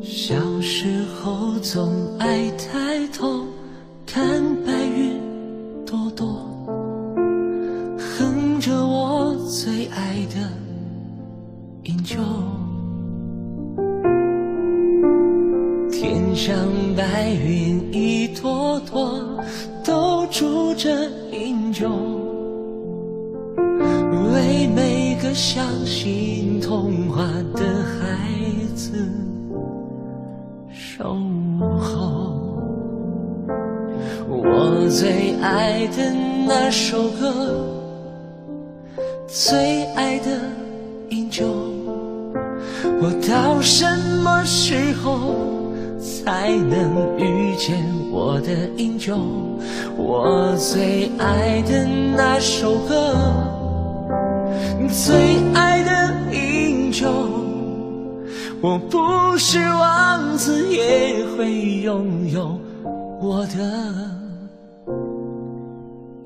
小时候总爱抬头看白云朵朵，哼着我最爱的饮酒。天上白云一朵朵，都住着饮酒，为每个伤心痛我最爱的那首歌，最爱的饮酒，我到什么时候才能遇见我的英雄？我最爱的那首歌，最爱的英雄，我不是王子也会拥有我的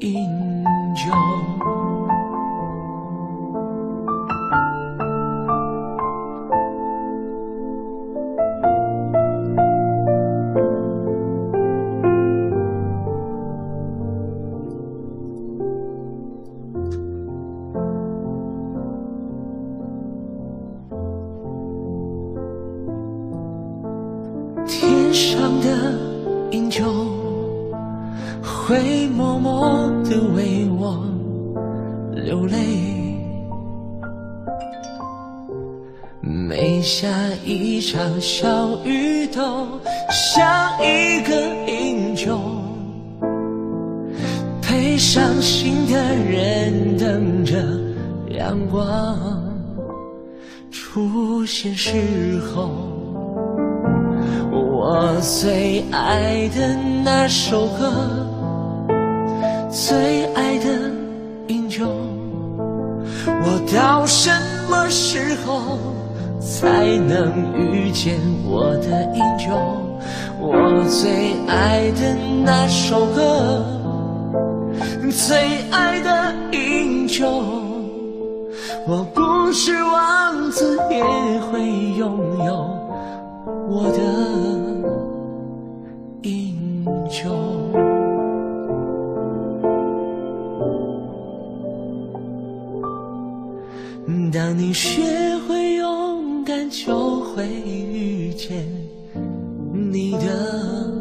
英雄。天上的英雄会默默地为我流泪，每下一场小雨都像一个英雄，陪伤心的人等着阳光出现时候。我最爱的那首歌，最爱的英雄，我到什么时候才能遇见我的英雄？我最爱的那首歌，最爱的英雄，我不是王当你学会勇敢，就会遇见你的。